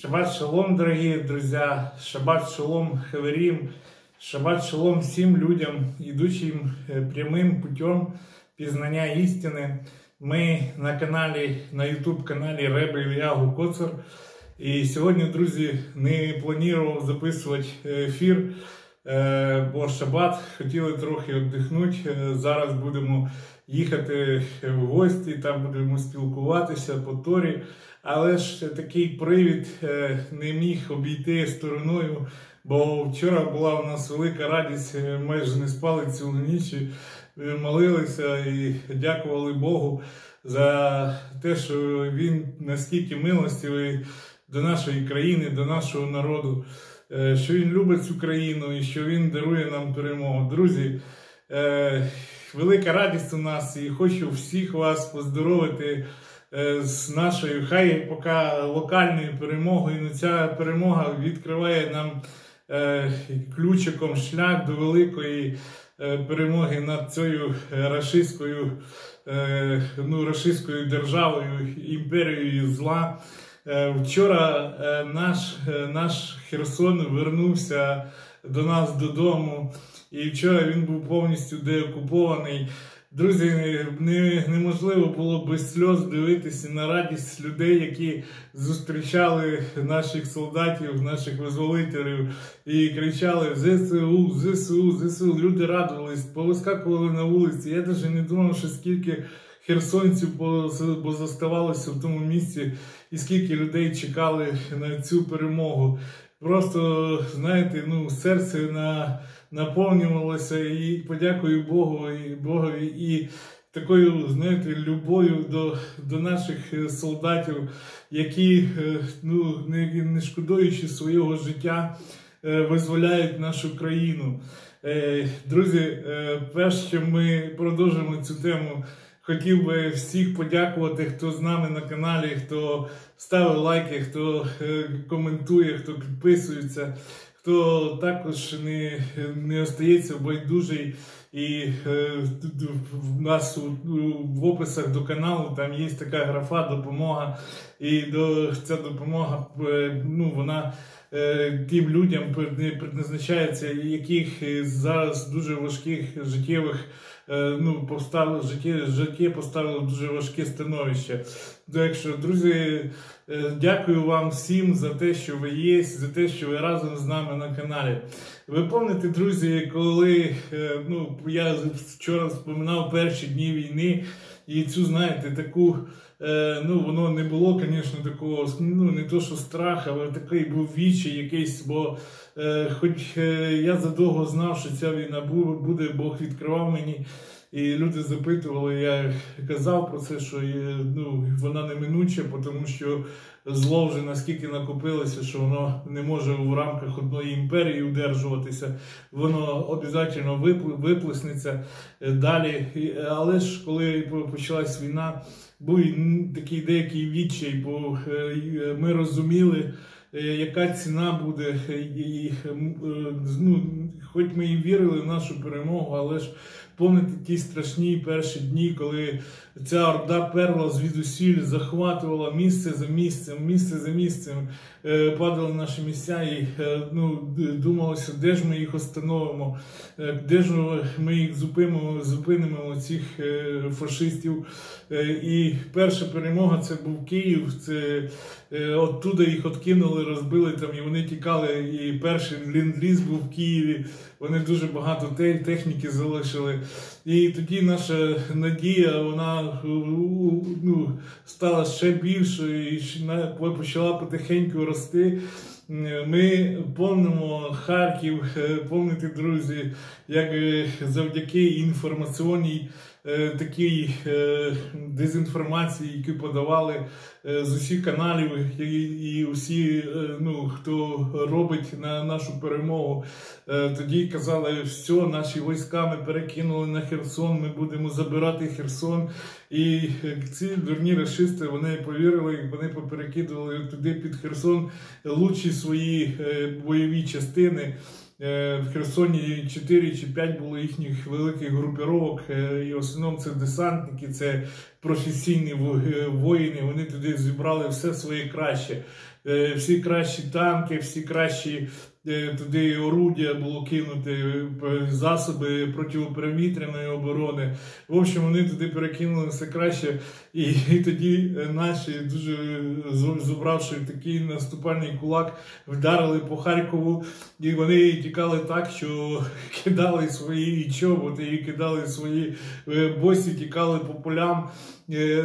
Шаббат шалом, дорогие друзья, шаббат шалом хаверим, шаббат шалом всім людям, ідучим е, прямим путем пізнання істини. Ми на каналі, на YouTube каналі Реби Ільягу Коцер. І сьогодні, друзі, не планував записувати ефір, е, бо шаббат хотіли трохи віддихнути. Зараз будемо їхати в гості, там будемо спілкуватися по Торі. Але ж такий привід е, не міг обійти стороною, бо вчора була у нас велика радість, е, майже не спали цілу ніч, е, молилися і дякували Богу за те, що він наскільки милостивий до нашої країни, до нашого народу, що він любить цю країну і що він дарує нам перемогу. Друзі, велика радість у нас і хочу всіх вас поздоровити з нашою, хай поки локальною перемогою. Ну, ця перемога відкриває нам е, ключиком шлях до великої е, перемоги над цією е, рашистською, е, ну, рашистською державою, імперією зла. Е, Вчора е, наш, е, наш Херсон вернувся до нас додому, і вчора він був повністю деокупований. Друзі, не, неможливо було без сльоз дивитися на радість людей, які зустрічали наших солдатів, наших визволителів і кричали ЗСУ, ЗСУ, ЗСУ. Люди радувались, повискакували на вулиці. Я навіть не думав, що скільки херсонців позаставалося в тому місці, і скільки людей чекали на цю перемогу. Просто, знаєте, ну, серце на, наповнювалося і подякую Богу і Богові і такою, знаєте, любов'ю до, до наших солдатів, які, ну, не, не шкодуючи свого життя, визволяють нашу країну. Друзі, перш чим ми продовжимо цю тему. Хотів би всіх подякувати, хто з нами на каналі, хто ставить лайки, хто е, коментує, хто підписується, хто також не не остається байдужий. І е, в нас в описах до каналу там є така графа допомога. І до, ця допомога е, ну, вона е, тим людям предназначається, яких зараз дуже важких життєвих. Ну, поставили життя, життя поставило дуже важке становище. Так що, друзі, дякую вам всім за те, що ви є, за те, що ви разом з нами на каналі. Ви пам'ятаєте, друзі, коли ну, я вчора споминав перші дні війни, і цю, знаєте, таку. Ну, воно не було, звісно, такого, ну не то, що страх, але такий був вічі якийсь, бо е, хоч я задовго знав, що ця війна буде, Бог відкривав мені. І люди запитували, я казав про це, що ну, вона неминуча, тому що зло вже наскільки накопилося, що воно не може в рамках одної імперії удержуватися, воно обов'язково виплеснеться далі. Але ж коли почалась війна, був такий деякий відчай, бо ми розуміли. Яка ціна буде, і, ну, хоч ми і вірили в нашу перемогу, але ж Пам'ятаєте ті страшні перші дні, коли ця орда перла звідусіль, захватувала місце за місцем, місце за місцем, е, падали наші місця і е, ну, думалося, де ж ми їх остановимо, е, де ж ми їх зупинимо, зупинимо цих фашистів. І перша перемога це був Київ. Це оттуда їх откинули, розбили там, і вони тікали. І перший ленд-ліз був в Києві. Вони дуже багато техніки залишили. І тоді наша надія вона ну, стала ще більшою і почала потихеньку рости. Ми помнимо Харків, помните, друзі, як завдяки інформаційній Е, такій е, дезінформації, які подавали е, з усіх каналів, і усі, ну, хто робить на нашу перемогу. Тоді казали, все, наші війська ми перекинули на Херсон, ми будемо забирати Херсон. І ці дурні расисти вони повірили, вони поперекидували туди під Херсон лучші свої бойові частини. Е, в Херсоні 4 чи 5 було їхніх великих групіровок, е, і в основному це десантники, це професійні воїни. Вони туди зібрали все своє краще. Всі кращі танки, всі кращі туди орудія було кинути, засоби протиповітряної оборони. В общем, вони туди перекинули все краще. І, і тоді наші, дуже зобравши такий наступальний кулак, вдарили по Харкову, і вони тікали так, що кидали свої чоботи, і кидали свої е, босі, тікали по полям. Е,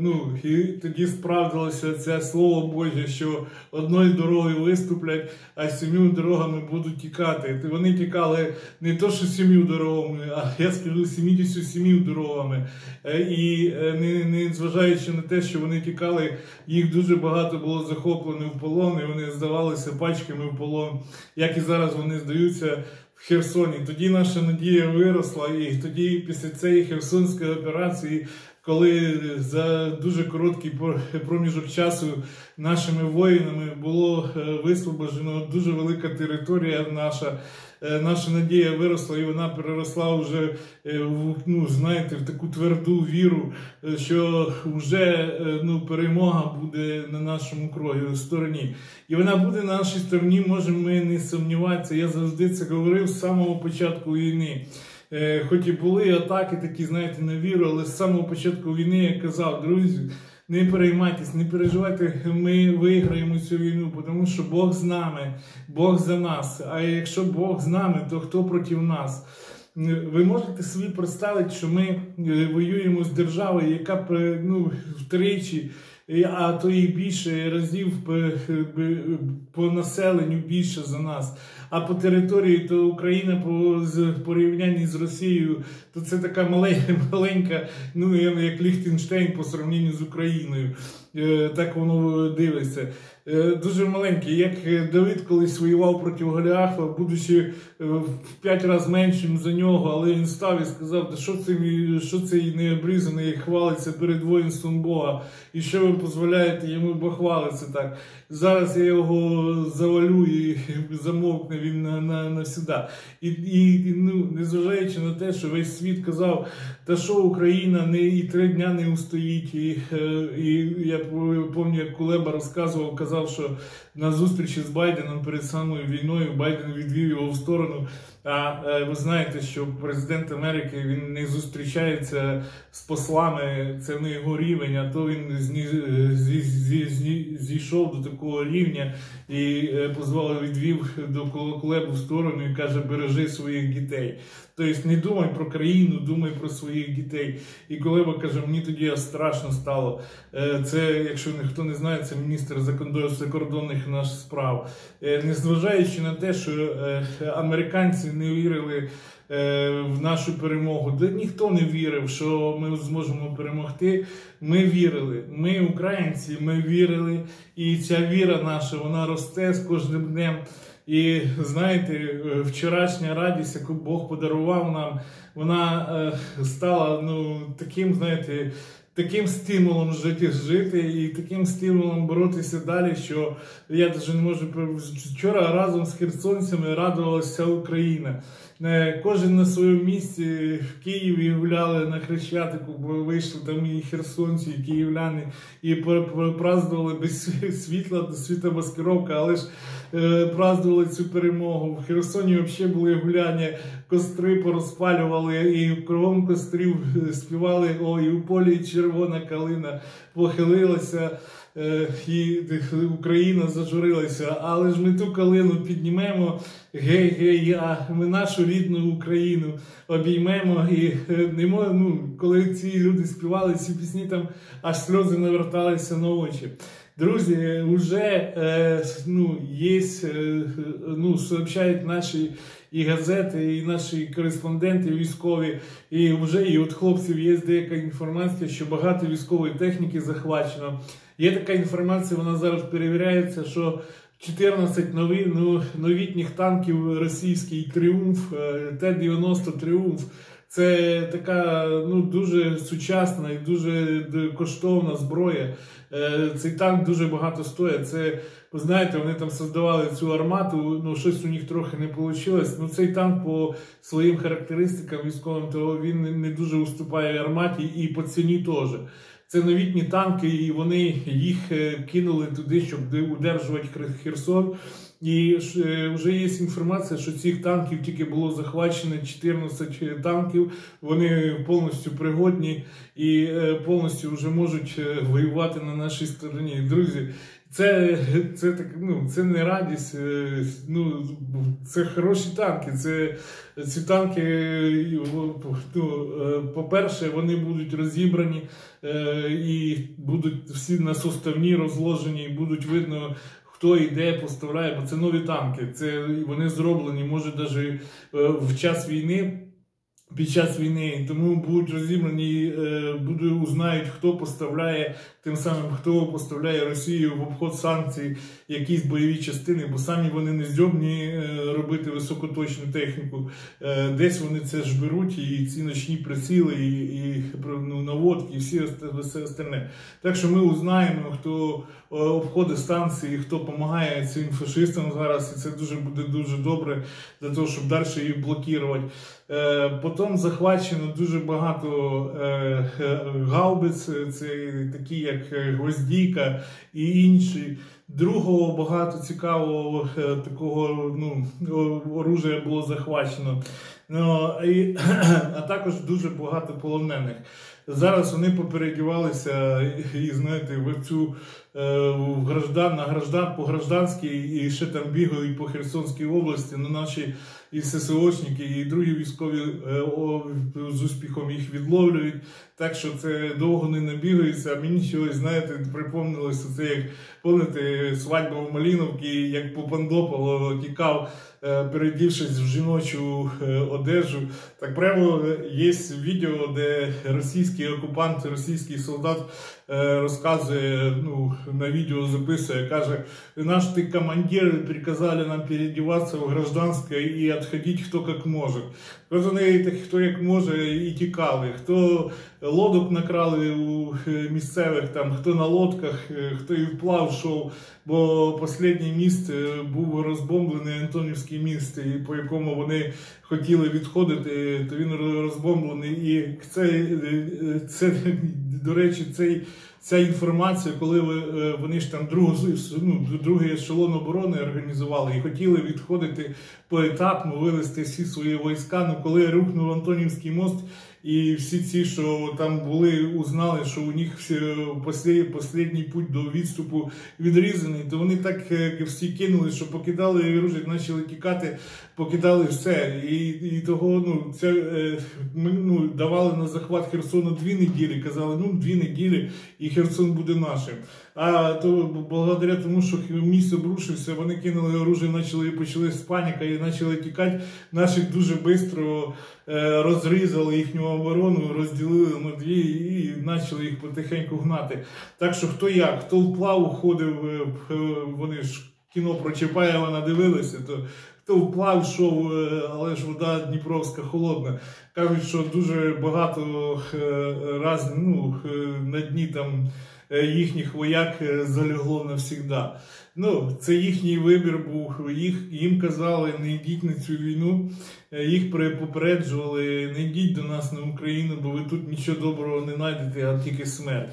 ну, І тоді справдилося це слово Боже, що одною дорогою виступлять, а сім'ю дорогами будуть тікати. Вони тікали не то, що сім'ю дорогами, а я скажу 77 дорогами. Е, і не, не зважаючи на те, що вони тікали, їх дуже багато було захоплено в полон, і вони здавалися пачками в полон, як і зараз вони здаються. В Херсоні тоді наша надія виросла, і тоді, після цієї херсонської операції, коли за дуже короткий проміжок часу нашими воїнами було е, висвобожено дуже велика територія наша. Е, наша надія виросла і вона переросла вже е, ну, знаєте, в таку тверду віру, що вже ну, перемога буде на нашому крові стороні. І вона буде на нашій стороні, можемо ми не сумніватися. Я завжди це говорив з самого початку війни. Е, хоч і були атаки такі, знаєте, на віру, але з самого початку війни я казав, друзі, не переймайтесь, не переживайте, ми виграємо цю війну, тому що Бог з нами, Бог за нас. А якщо Бог з нами, то хто проти нас? Ви можете собі представити, що ми е, воюємо з державою, яка ну, втричі а то і більше разів по населенню більше за нас. А по території то Україна по порівнянні з Росією, то це така маленька, маленька, ну як Ліхтенштейн по сравненню з Україною. Е, так воно дивиться. Е, дуже маленький. Як Давид колись воював проти Голіафа, будучи е, в п'ять разів меншим за нього, але він став і сказав, що це що цей необрізаний хвалиться перед воїнством Бога, і що ви дозволяєте йому похвалитися так. Зараз я його завалю і замовкне він на, на, навсіда. І, і ну, незважаючи на те, що весь світ казав, та що Україна не і три дня не устоїть. І, і я пам'ятаю, як Кулеба розказував, казав сказав, що на зустрічі з Байденом перед самою війною Байден відвів його в сторону. А е, ви знаєте, що президент Америки він не зустрічається з послами, це не його рівень, а то він зійшов до такого рівня і е, позвав відвів до Колеблу в сторону і каже: бережи своїх дітей. Тобто не думай про країну, думай про своїх дітей. І Колеба каже, мені тоді страшно стало. Е, це, якщо ніхто не знає, це міністр закордонних наш справ. Незважаючи на те, що американці не вірили е, в нашу перемогу. Де ніхто не вірив, що ми зможемо перемогти. Ми вірили. Ми, українці, ми вірили, і ця віра наша вона росте з кожним днем. І знаєте, вчорашня радість, яку Бог подарував нам, вона е, стала ну таким, знаєте таким стимулом жити, жити і таким стимулом боротися далі, що я навіть не можу вчора разом з херсонцями радувалася Україна. Е, кожен на своєму місці в Києві гуляли на Хрещатику, бо вийшли там і херсонці, і київляни, і праздували без світла, світомаскировка, але ж е, цю перемогу. В Херсоні взагалі були гуляння, костри порозпалювали, і кругом кострів е, співали о, і у полі червона калина похилилася. Е, і Україна зажурилася, але ж ми ту калину піднімемо, гей, гей, а ми нашу рідну Україну обіймемо. І е, не мож, ну, коли ці люди співали ці пісні, там аж сльози наверталися на очі. Друзі, вже е, ну, є, ну, сообщають наші і газети, і наші кореспонденти військові, і вже і от хлопців є деяка інформація, що багато військової техніки захвачено. Є така інформація, вона зараз перевіряється, що 14 нові, ну, новітніх танків російський тріумф, е, Т-90 Тріумф. Це така ну, дуже сучасна і дуже коштовна зброя. Е, цей танк дуже багато стоїть. Це, ви знаєте, вони там создавали цю армату, ну щось у них трохи не вийшло. Ну Цей танк по своїм характеристикам військовим, то він не дуже уступає арматі і по ціні теж. Це новітні танки, і вони їх е, кинули туди, щоб удержувати Херсон. І е, вже є інформація, що цих танків тільки було захвачено 14 танків. Вони повністю пригодні і е, повністю вже можуть воювати на нашій стороні. Друзі, це це так, ну це не радість. Ну це хороші танки. Це ці танки, ну, по-перше, вони будуть розібрані і будуть всі на составні розложені, і будуть видно. Хто йде, поставляє, бо це нові танки. Це вони зроблені, може навіть в час війни під час війни, тому будуть розібрані, е, буде узнають, хто поставляє тим самим, хто поставляє Росію в обход санкцій, якісь бойові частини, бо самі вони не здьобні е, робити високоточну техніку. Е, десь вони це ж беруть, і ці ночні приціли, і і ну, наводки, і всі все остальне. Так що ми узнаємо, хто обходить станції, хто допомагає цим фашистам зараз, і це дуже буде дуже добре для того, щоб далі їх блокувати. Потім захвачено дуже багато гаубиць, це такі як Гвоздійка і інші. Другого багато цікавого такого ну, оружия було захвачено. Ну, і, А також дуже багато полонених. Зараз вони попередівалися і знаєте, в цю е, в граждан, на граждан по гражданській і ще там бігають по Херсонській області. на наші і ССОшники, і другі військові е, з успіхом їх відловлюють. Так що це довго не набігаються. А мені щось, знаєте, припомнилося це, як пам'ятаєте, свадьба в Маліновці, як Попандополо тікав, е, в жіночу е, одежу. Так прямо є відео, де російський окупант, російський солдат розказує, ну, на відео записує, каже, наш ти командир приказали нам переодіватися в гражданське і відходити хто як може. Вони хто як може і тікали, хто лодок накрали у е, місцевих, там, хто на лодках, е, хто і вплав йшов, бо останній міст е, був розбомблений Антонівський міст, і по якому вони хотіли відходити, то він розбомблений. І це, це до речі, цей. Ця інформація, коли вони ж там другу, ну, другий ешелон оборони організували і хотіли відходити поетапно, вивести всі свої війська. Ну коли рухнув Антонівський мост, і всі ці, що там були, узнали, що у них останній путь до відступу відрізаний, то вони так е, всі кинули, що покидали оружие, почали тікати, покидали все. І і того ну, це е, ми ну, давали на захват Херсону дві неділі, казали, ну дві неділі, і Херсон буде нашим. А то благодаря тому, що міст обрушився, вони кинули оружие, почали почалась паніка і почали тікати. Наші дуже швидко е, розрізали їхню оборону, розділили на дві і почали їх потихеньку гнати. Так що хто як, хто вплав уходив, е, вони ж кіно про Чапаєва надивилися, то хто вплав йшов, е, але ж вода Дніпровська холодна. Кажуть, що дуже багато раз ну, на дні там. Е, їхніх вояк е, залягло навсігда. Ну, Це їхній вибір був. Їх, Їм казали, не йдіть на цю війну, е, їх попереджували, не йдіть до нас на Україну, бо ви тут нічого доброго не знайдете, а тільки смерть.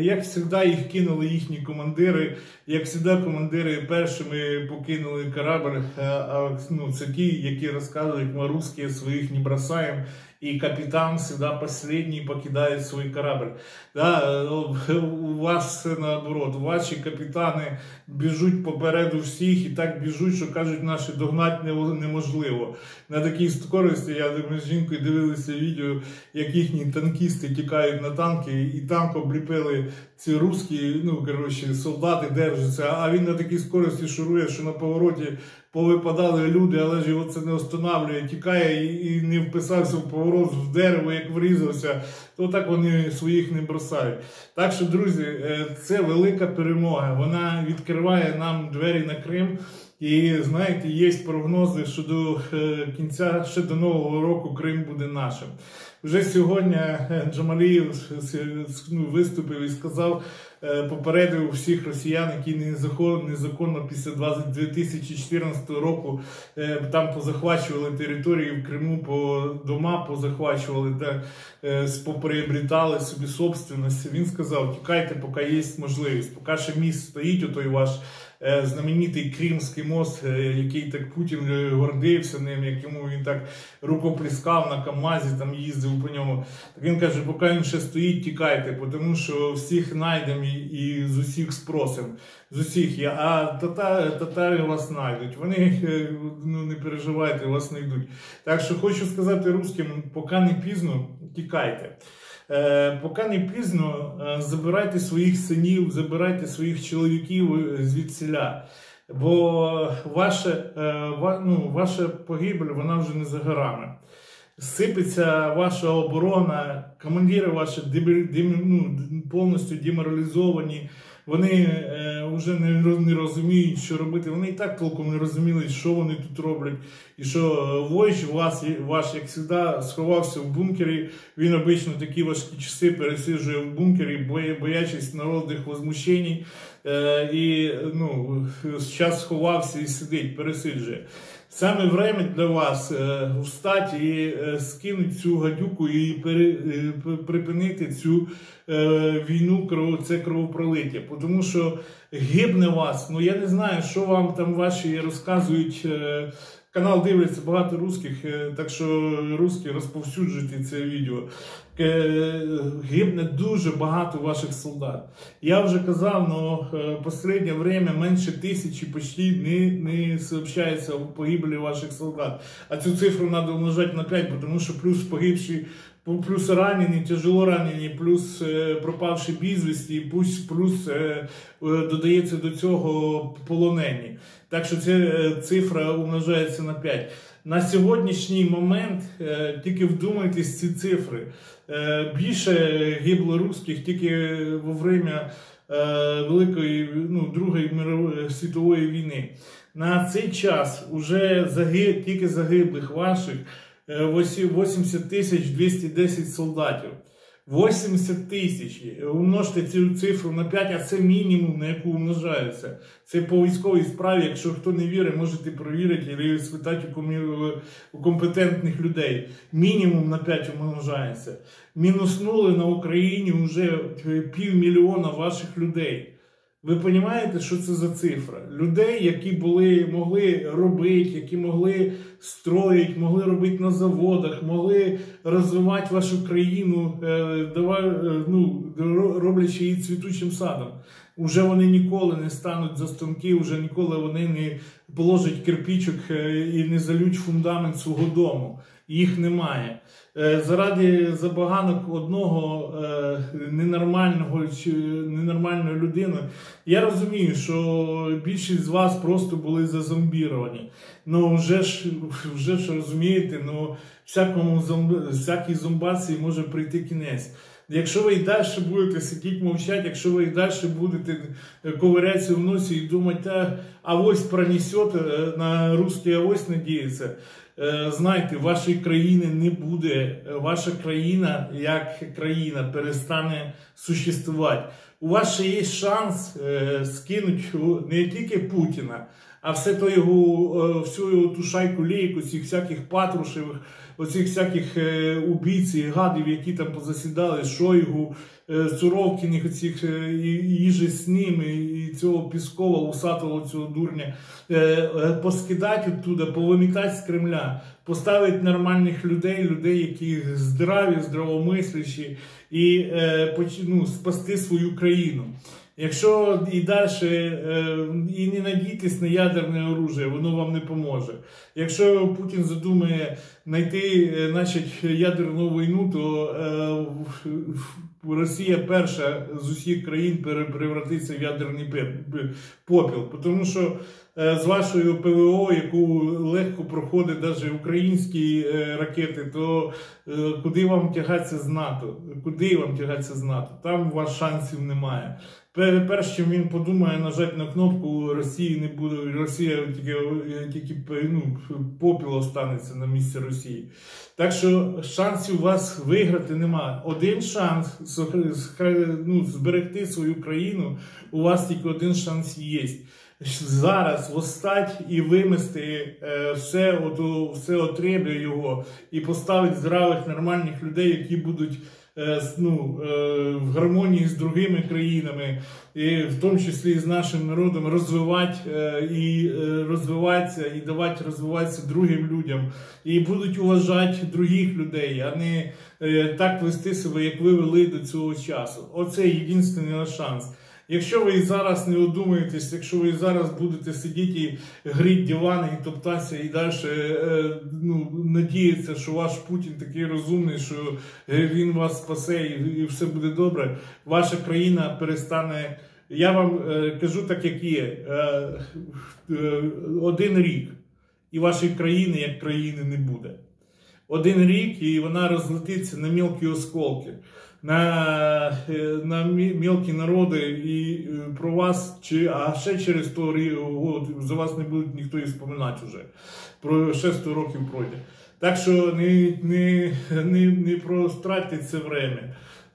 Як завжди, їх кинули їхні командири, як завжди, командири першими покинули корабль, а ну, це ті, які розказують, ми русські своїх не бросаємо и капитан всегда последний покидает свой корабль. Да, У вас все наоборот, ваші капітани біжуть попереду всіх і так біжуть, що кажуть, наші догнати неможливо. На такій скорості я з жінкою дивилися відео, як їхні танкісти тікають на танки, і танк обліпили ці русські, ну коротше, солдати держаться, а він на такій скорості шурує, що на повороті повипадали люди, але ж його це не останавлює, тікає і не вписався в поворот в дерево, як врізався, то так вони своїх не бросають. Так що, друзі, е, це велика перемога. Вона відкриває нам двері на Крим. І знаєте, є прогнози, що до е, кінця ще до нового року Крим буде нашим. Вже сьогодні е, Джамалієв ну, виступив і сказав, попередив всіх росіян, які незаконно після 2014 року там позахвачували території в Криму, по дома позахвачували, де поприобрітали собі собственність. Він сказав: тікайте, поки є можливість, поки ще міст стоїть, отой ваш. Е, знаменитий Кримський мост, е, який так Путін е, гордився ним, якому він так рукопліскав на Камазі, там їздив по ньому. Так він каже, поки він ще стоїть, тікайте, тому що всіх знайдемо і з усіх спросимо. З усіх є. А татари, татари вас знайдуть. Вони ну не переживайте, вас знайдуть. Так що хочу сказати русским, поки не пізно, тікайте. Е, поки не пізно, е, забирайте своїх синів, забирайте своїх чоловіків е, звідсіля. Бо ваше, ну, ваша погибель вона вже не за горами. Сипеться ваша оборона, командири ваші ну, повністю деморалізовані. Вони е, вже не, не розуміють, що робити. Вони і так толком не розуміли, що вони тут роблять. І що вас, ваш, як завжди, сховався в бункері. Він обично такі важкі часи пересиджує в бункері, боячись народних возмущень. Е, і ну, зараз сховався і сидить, пересиджує. Саме время для вас е, встати і е, скинути цю гадюку і е, припинити цю війну, це кровопролиття. Тому що гибне вас. Ну я не знаю, що вам там ваші розказують Канал дивляться багато русських, е, так що русські розповсюджуйте це відео. Е, гибне дуже багато ваших солдат. Я вже казав, але посереднє время менше тисячі почти не не сообщається о погибелі ваших солдат. А цю цифру треба умножати на 5, тому що плюс погибші плюс ранені, тяжело ранені, плюс е, пропавши безвісті, плюс, плюс е, е, додається до цього полонені. Так що ця цифра умножається на 5. На сьогоднішній момент тільки вдумайтесь ці цифри. Більше гибло русських тільки во время Великої ну, Другої мирової світової війни. На цей час уже загиб, тільки загиблих ваших. 80 е, тисяч 210 солдатів. 80 тисяч. Умножте цю цифру на 5, а це мінімум, на яку умножається. Це по військовій справі. Якщо хто не вірить, можете перевірити і спитати у компетентних людей. Мінімум на 5 умножається. Мінуснули на Україні вже півмільйона ваших людей. Ви розумієте, що це за цифра? Людей, які були, могли робити, які могли строїти, могли робити на заводах, могли розвивати вашу країну, е, е, ну, роблячи її цвітучим садом. Уже вони ніколи не стануть за станки, вже ніколи вони не положать кирпичок е, і не залють фундамент свого дому. Їх немає. Е, заради забаганок одного е, ненормального чи ненормальної людини. Я розумію, що більшість з вас просто були зазомбіровані. Ну вже ж вже ж розумієте, ну всякому зомб... всякій зомбації може прийти кінець. Якщо ви і далі будете сидіти мовчати, якщо ви і далі будете ковирятися в носі і думати, а авось пронесет, на русський авось надіється, Е, знайте, вашої країни не буде. Ваша країна як країна перестане существувати. У вас ще є шанс е, скинути не тільки Путіна, а все то його е, всю його ту шайку лейку, цих всяких патрушевих, оцих всяких убійць і гадів, які там позасідали, Шойгу, Суровкіних, цих і з ними, і цього Піскова, усатого цього дурня, поскидати оттуда, повимітати з Кремля, поставити нормальних людей, людей, які здраві, здравомислячі, і ну, спасти свою країну. Якщо і далі і не надійтесь на ядерне оружие, воно вам не поможе. Якщо Путін задумає знайти значить, ядерну війну, то Росія перша з усіх країн перевратиться в ядерний попіл. Тому що е, з вашою ПВО, яку легко проходить навіть українські е, ракети, то е, куди вам тягатися з НАТО? Куди вам тягатися з НАТО? Там у вас шансів немає. Пер- Перш чим він подумає нажати на кнопку, Росії не буде, Росія тільки, тільки ну, попіл останеться на місці Росії. Так що шансів у вас виграти немає. Один шанс ну, зберегти свою країну, у вас тільки один шанс є. Зараз восстать і вимести е, все, все отреб'я його і поставити здравих, нормальних людей, які будуть ну, е, в гармонії з другими країнами, і в тому числі з нашим народом, розвивати е, і е, розвиватися, і давати розвиватися другим людям, і будуть уважати других людей, а не е, так вести себе, як ви вели до цього часу. Оце єдиний наш шанс. Якщо ви і зараз не одумаєтесь, якщо ви і зараз будете сидіти і гріти дивани і топтатися і далі е, ну, надіятися, що ваш Путін такий розумний, що е, він вас спасе і, все буде добре, ваша країна перестане. Я вам е, кажу так, як є. Е, е, один рік і вашої країни як країни не буде. Один рік і вона розлетиться на мілкі осколки, на, е, на мі- мілкі народи, і е, про вас, чи, а ще через то рі- за вас не буде ніхто і споминати вже. Про ще 100 років пройде. Так що не, не, не, не простратьте це время.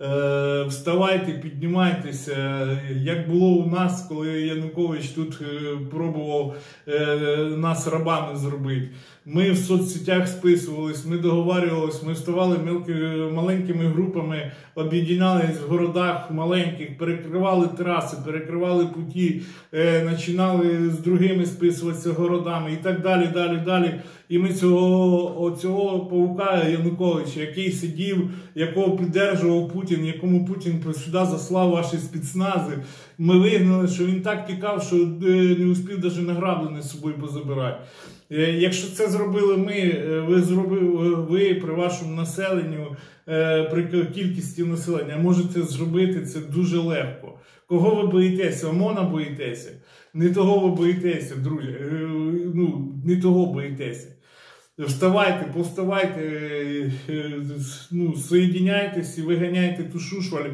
Е, вставайте, піднімайтеся. Як було у нас, коли Янукович тут е, пробував е, нас рабами зробити. Ми в соцсетях списувались, ми договарювалися, ми вставали маленькими групами, об'єднались в городах маленьких, перекривали траси, перекривали путі, починали з другими списуватися городами і так далі, далі, далі. І ми цього, оцього паука Януковича, який сидів, якого піддержував Путін, якому Путін сюди заслав ваші спецнази, ми вигнали, що він так тікав, що е, не успів навіть награблене з собою позабирати. Е, Якщо це зробили ми, е, ви зробили ви при вашому населенню, при кількості населення, можете зробити це дуже легко. Кого ви боїтеся? ОМОНа боїтеся? Не того ви боїтеся, друзі. Ну, не того боїтеся. Вставайте, повставайте, е, е, ну, соєдиняйтесь і виганяйте ту шушваль,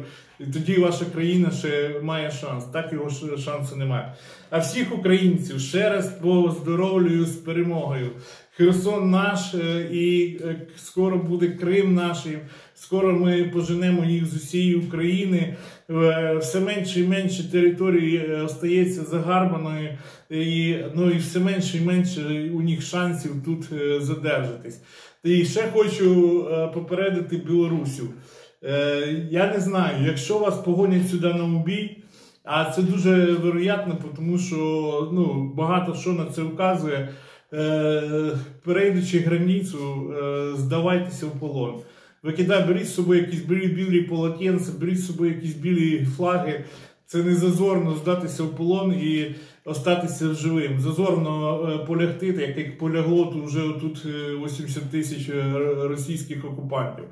і тоді ваша країна ще має шанс. Так його шансу немає. А всіх українців ще раз поздоровлюю з перемогою. Херсон наш, е, і е, скоро буде Крим наш. Скоро ми поженемо їх з усієї України. Е, Все менше і менше території остається загарбаною, і, ну, і все менше і менше у них шансів тут задержатись. І ще хочу попередити білорусів. Е, Я не знаю, якщо вас погонять сюди на убій, а це дуже вероятно, тому що ну, багато що на це вказує. Е, Перейдучи границю, е, здавайтеся в полон. Викидай, беріть з собою якісь білі, білі полотенця, беріть з собою якісь білі флаги. Це не зазорно здатися в полон і остатися живим. Зазорно полягти, так як полягло тут вже тут е, 80 тисяч російських окупантів.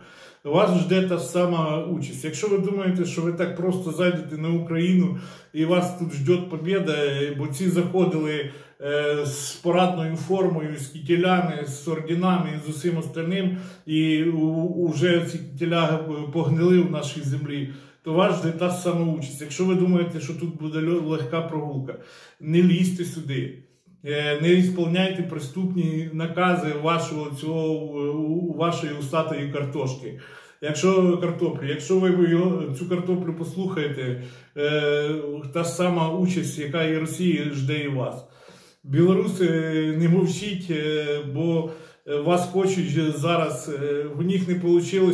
Вас жде та ж сама участь. Якщо ви думаєте, що ви так просто зайдете на Україну і вас тут жде побіда, е, бо ці заходили е, з порадною формою, з кітелями, з орденами і з усім остальним, і уже ці кітеля погнили в нашій землі, то вас жде та ж сама участь. Якщо ви думаєте, що тут буде легка прогулка, не лізьте сюди. Е, Не ісполняйте преступні накази вашого цього у- вашої усатої картошки. Якщо картоплі, якщо ви його- цю картоплю послухаєте, е, та ж сама участь, яка і Росії жде і вас. Білоруси не мовчіть, е, бо е, вас хочуть зараз. е, В них не вийшло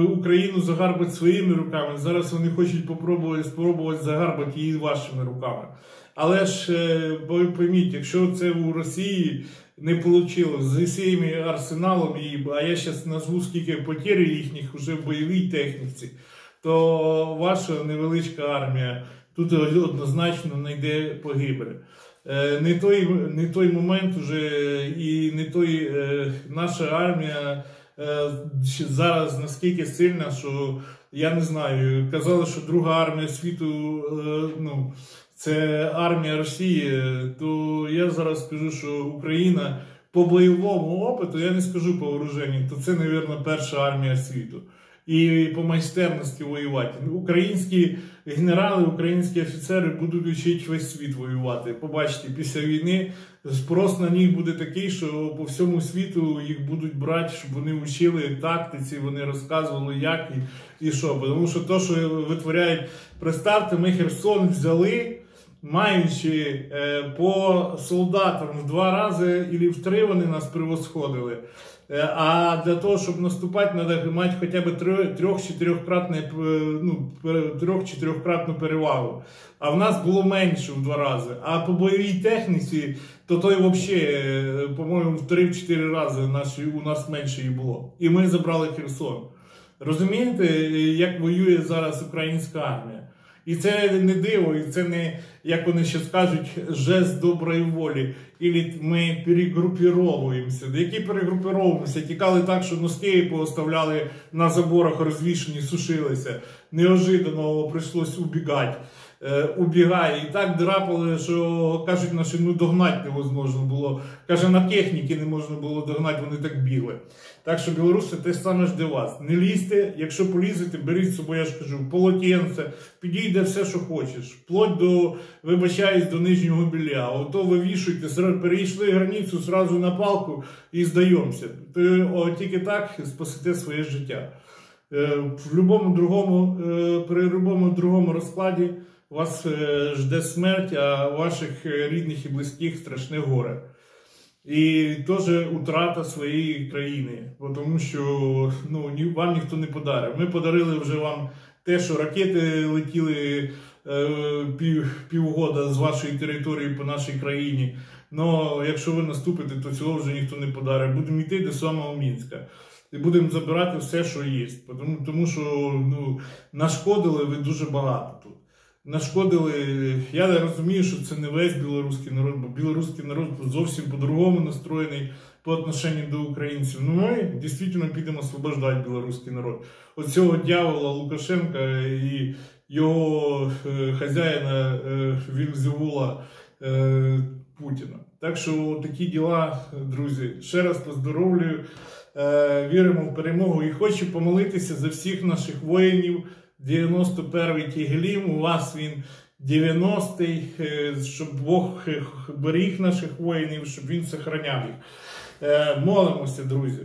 Україну загарбати своїми руками. Зараз вони хочуть спробувати загарбати її вашими руками. Але ж е, бо пойміть, якщо це у Росії не вийшло з усім арсеналом, і, а я зараз назву скільки потерь їхніх вже в бойовій техніці, то ваша невеличка армія тут однозначно знайде погибель. Е, Не той, не той момент уже і не той е, наша армія е, зараз наскільки сильна, що я не знаю. Казали, що друга армія світу е, ну, це армія Росії, то я зараз скажу, що Україна по бойовому опиту, я не скажу по вооруженню, то це, мабуть, перша армія світу. І по майстерності воювати. Українські генерали, українські офіцери будуть вчити весь світ воювати. Побачите, після війни спрос на них буде такий, що по всьому світу їх будуть брати, щоб вони вчили тактиці, вони розказували, як і, і що. Тому що то, що витворяють, представте, ми Херсон взяли маючи е, по солдатам в два рази і в три вони нас превосходили. Е, а для того, щоб наступати, треба мати хоча б трьох-чотирьохкратну ну, трьох-чотирьохкратну перевагу. А в нас було менше в два рази. А по бойовій техніці, то той взагалі, е, по-моєму, в 3-4 рази наші, у нас менше і було. І ми забрали Херсон. Розумієте, як воює зараз українська армія? І це не диво, і це не, як вони ще скажуть, жест доброї волі. І ми перегрупіровуємося. Які перегрупіровуємося? Тікали так, що носки поставляли на заборах, розвішені, сушилися. Неожиданно прийшлось убігати. Е, убігає. І так драпали, що кажуть, наші ну догнати невозможно було. Каже, на техніки не можна було догнати, вони так бігли. Так що білоруси те саме жде вас. Не лізьте, якщо полізете, беріть з собою, я ж кажу, полотенце, підійде все, що хочеш. Вплоть до, вибачаюсь, до нижнього біля. Ото вивішуйте, перейшли границю зразу на палку і здаємося. Тільки так спасете своє життя. Е, в любому другому, е, при будь-якому другому розкладі вас е, жде смерть, а ваших е, рідних і близьких страшне горе. І теж утрата своєї країни, тому що ну, вам ніхто не подарив. Ми подарили вже вам те, що ракети летіли е, пів, півгода з вашої території по нашій країні. Но якщо ви наступите, то цього вже ніхто не подарить. Будемо йти до самого Мінська. І будемо забирати все, що є. Тому, тому що ну, нашкодили ви дуже багато тут нашкодили. Я розумію, що це не весь білоруський народ, бо білоруський народ зовсім по-другому настроєний по отношенню до українців. Ну ми дійсно підемо освобождати білоруський народ. Оцього дьявола Лукашенка і його е, хазяїна е, Вільзевула е, Путіна. Так що такі діла, друзі, ще раз поздоровлюю. Віримо в перемогу і хочу помолитися за всіх наших воїнів. 91-й Тіглім, у вас він 90-й, е, щоб Бог беріг наших воїнів, щоб він сохраняв їх. Е, молимося, друзі.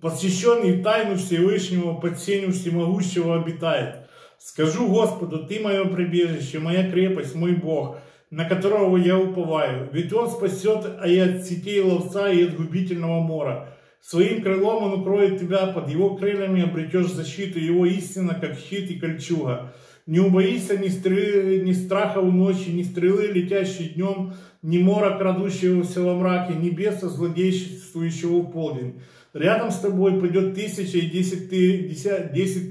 Посвященный в тайну Всевышнего под сенью всемогущего обитает. Скажу Господу, Ты мое прибежище, моя крепость, мой Бог, на которого я уповаю. Ведь Он спасет и от сетей ловца, и от губительного мора. Своим крылом он укроет тебя, под его крыльями обретешь защиту, его истина, как щит и кольчуга. Не убоишься ни, стрелы, ни страха у ночи, ни стрелы, летящей днем, ни мора, крадущегося во мраке, ни беса, злодействующего в полдень. Рядом с тобой пойдет тысяча и десять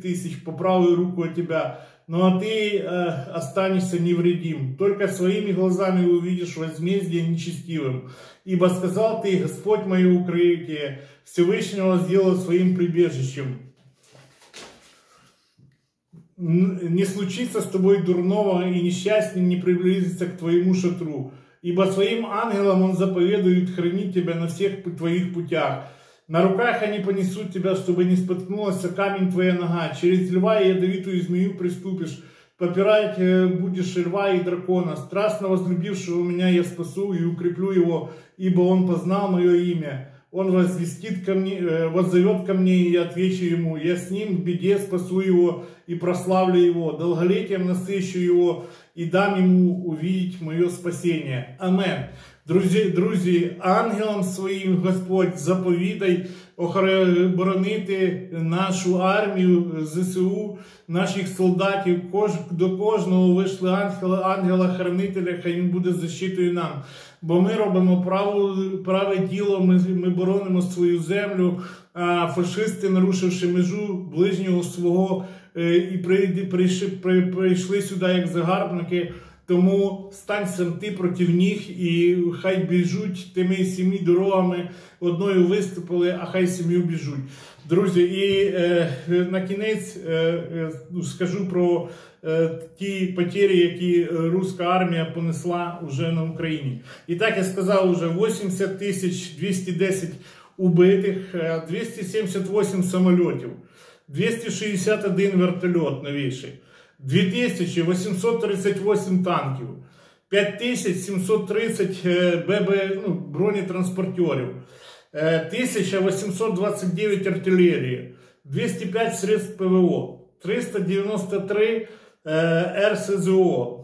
тысяч по правую руку от тебя, но а ты э, останешься невредим. Только своими глазами увидишь возмездие нечестивым. Ибо сказал ты, Господь мое укрытие, Всевышнего сделал своим прибежищем. Не случится с тобой дурного, и несчастье не приблизится к твоему шатру. Ибо своим ангелам он заповедует хранить тебя на всех твоих путях. На руках они понесут тебя, чтобы не споткнулась камень твоя нога. Через льва и ядовитую змею приступишь. Попирать э, будешь льва и дракона. Страстно возлюбившего меня я спасу и укреплю его, ибо он познал мое имя. Он возвестит ко мне, э, воззовет ко мне, и я отвечу ему. Я с ним в беде спасу его и прославлю его. Долголетием насыщу его и дам ему увидеть мое спасение. Амен. Друзі, друзі, ангелам своїм Господь заповідай охоронити нашу армію ЗСУ, наших солдатів. До кожного вийшли ангела, ангела-хранителя, хай він буде защитою нам. Бо ми робимо праву, праве діло, ми, ми боронимо свою землю, а фашисти, нарушивши межу ближнього свого, е, і прийшли, прийшли сюди як загарбники. Тому стань сам ти проти них і хай біжуть тими сімі дорогами. Одною виступили, а хай сім'ю біжуть. Друзі, і е, на кінець е, е, ну, скажу про е, ті потери, які руська армія понесла вже на Україні. І так я сказав, вже 80 тисяч 210 убитих, е, 278 самольотів, 261 вертольот новіший, 2838 танків, 5730 е, ББ, ну, бронетранспортерів. 1829 артилерії, 205 средств ПВО, 393 РСЗО,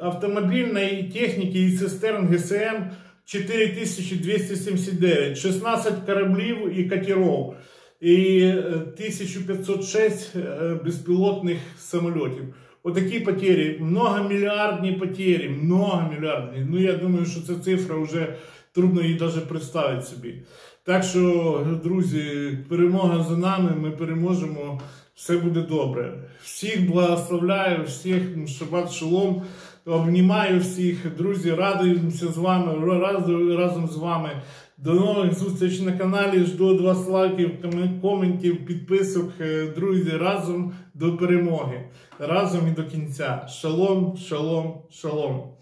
автомобільної техніки і цистерн ГСМ 4279, 16 кораблів і катеров, і 1506 безпілотних самольотів. Отакі потери, многомільярдні потери, многомільярдні. Ну, я думаю, що ця цифра вже трудно її навіть представити собі. Так що, друзі, перемога за нами, ми переможемо, все буде добре. Всіх благословляю, всіх шабат шалом, обнімаю всіх, друзі, радуємося з вами, разом з вами. До нових зустрічей на каналі. Жду від вас лайків, коментів, підписок. Друзі, разом до перемоги. Разом і до кінця. Шалом, шалом, шалом.